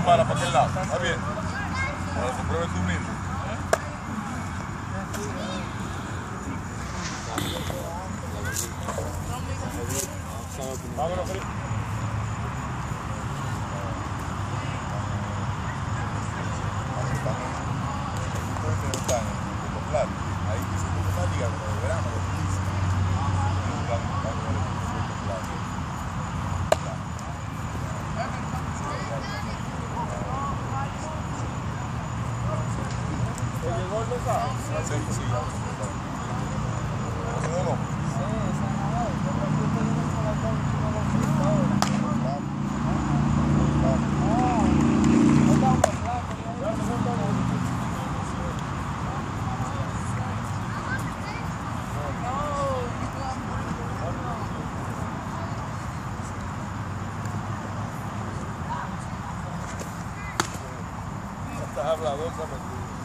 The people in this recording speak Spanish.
mala para aquel lado. ¿Está bien? Para que pruebes tú mismo. Vámonos, Felipe. Hablador, ¿sabes?